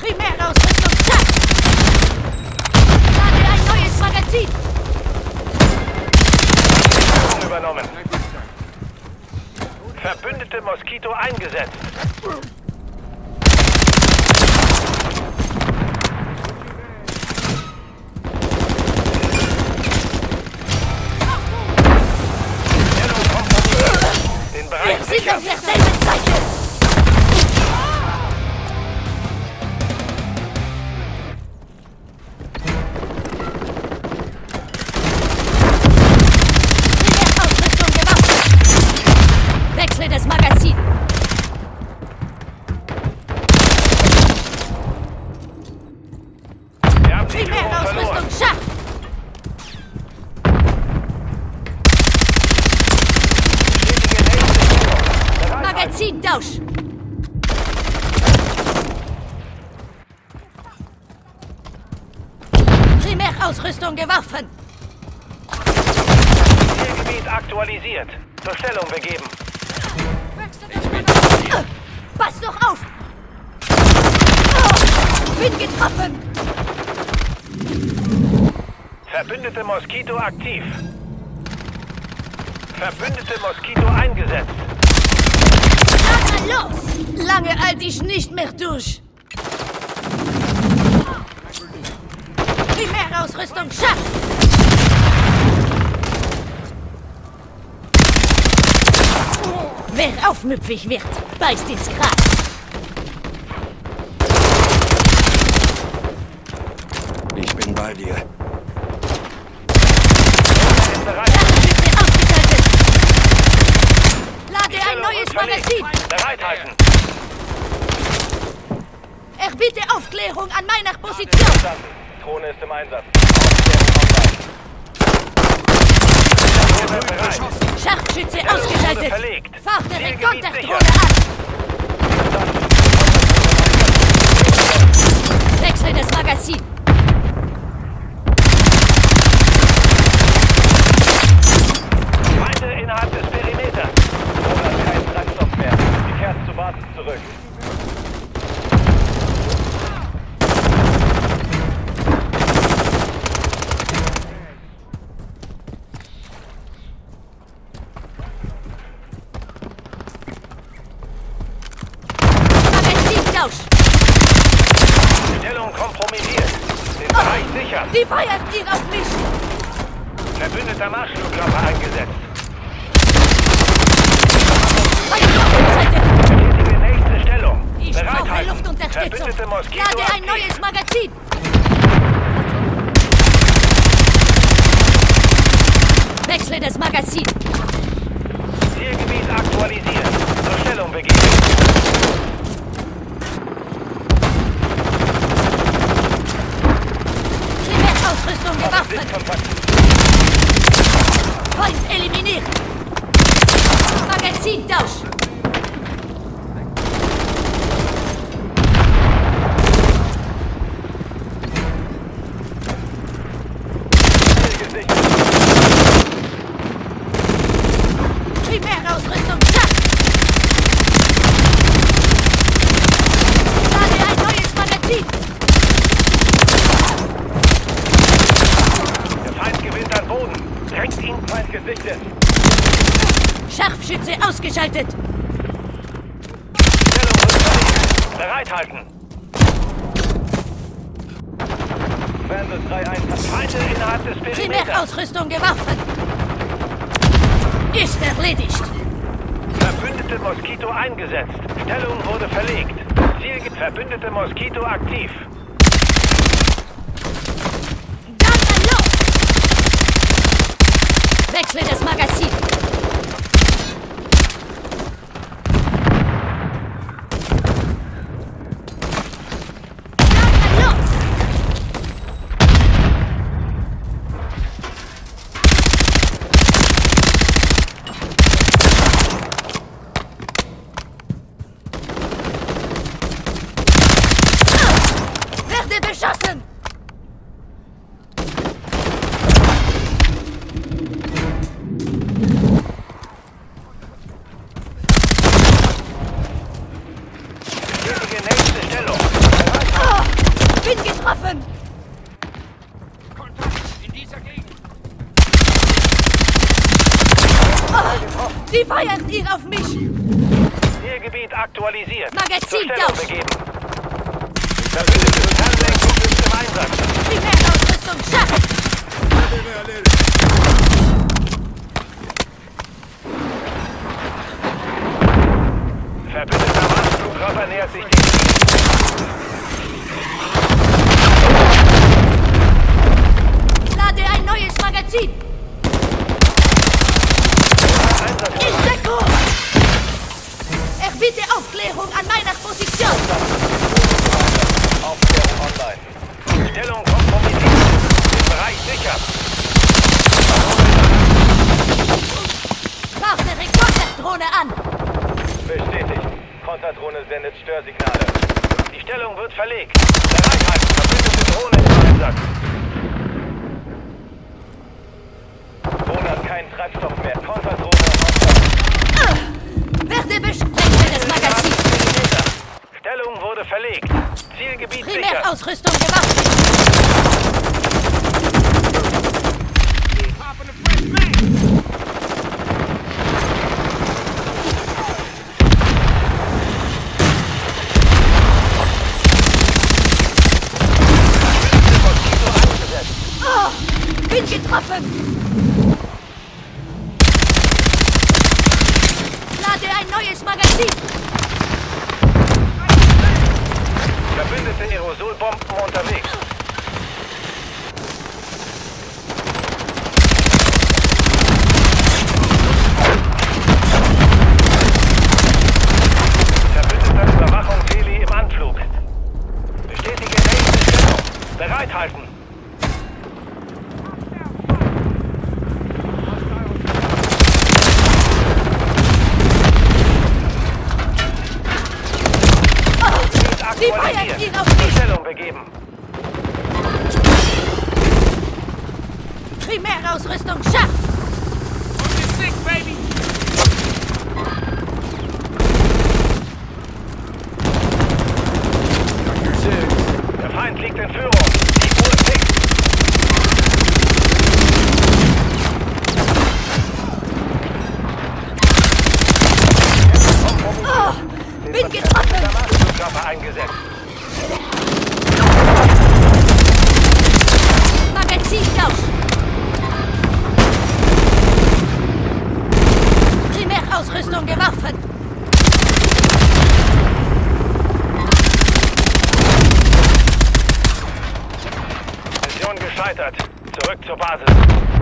Primärausrüstung zack! Lade ein neues Magazin! Übernommen. Verbündete Moskito eingesetzt. Primärausrüstung geworfen! Zielgebiet aktualisiert. Zur Stellung begeben. Pass doch auf! Oh, bin getroffen! Verbündete Moskito aktiv. Verbündete Moskito eingesetzt. Na los! Lange halte ich nicht mehr durch! Primärausrüstung scharf! Wer aufmüpfig wird, beißt ins Gras. Ich bin bei dir. Ausgeschaltet! Lade ein neues. Magazin! Bereithalten. Erbitte Aufklärung an meiner Position! Drohne ist im Einsatz. Scharfschütze ausgeschaltet! Rekontaktdrohne sicher. an! Wechsle das Magazin! Feinde innerhalb des Perimeters. Drohne hat keinen Treibstoff mehr. Sie kehrt zur Basis zurück. Magazintausch! Stellung kompromittiert. Den Bereich sichern. Die feuert ihr auf mich! Verbündeter Marschflugkörper eingesetzt. Bestätige nächste Stellung. Ich brauche. Luftunterstützung! Verbündete Moskito Lade ein neues Magazin! Wechsle das Magazin! Zielgebiet aktualisiert. Zur Stellung begeben. Primärausrüstung gewaffnet! Sichtkontakt. Feind eliminiert! Magazintausch! Ziel gesichert. Primärausrüstung zack! Lade ein neues Magazin! Der Feind gewinnt an Boden. Drängt ihn. Feind gesichtet. Scharfschütze ausgeschaltet! Bereithalten. Fernse 3-1. Feinde innerhalb des Perimeters. Primärausrüstung geworfen! Ist erledigt! Verbündete Moskito eingesetzt. Stellung wurde verlegt. Ziel Verbündete Moskito aktiv. Dann los! Wechsle das Magazin! Getroffen! Kontakt in dieser Gegend. Sie feiern ihn auf mich! Zielgebiet aktualisiert. Magazin begeben. Verbündete Fernlenkung ist im Einsatz. Primärausrüstung scharf! Verbündeter Marschflugkörper nähert sich dem Lade ein neues Magazin! In Deckung! Er bitte Aufklärung an meiner Position! Aufklärung online. Stellung kompromittiert. Den Bereich sicher. Partner Rekorddrohne an! Bestätigt. Konterdrohne sendet Störsignale. Die Stellung wird verlegt. Bereithalten. Verbündete Drohne im Einsatz. Drohne hat keinen Treibstoff mehr. Konterdrohne Werde besprechen das Magazin! Stellung wurde verlegt. Zielgebiet sicher. Primärausrüstung gemacht! Fresh man. Oh, getroffen! Lade neues Magazin! Verbündete Aerosolbomben unterwegs. Verbündeter Überwachung Heli im Anflug. Bestätige nächste. Bereithalten. Sie feiern ihn auf mich! Stellung begeben. Primärausrüstung scharf! On your six, baby. Der Feind liegt in Führung. Gescheitert. Zurück zur Basis.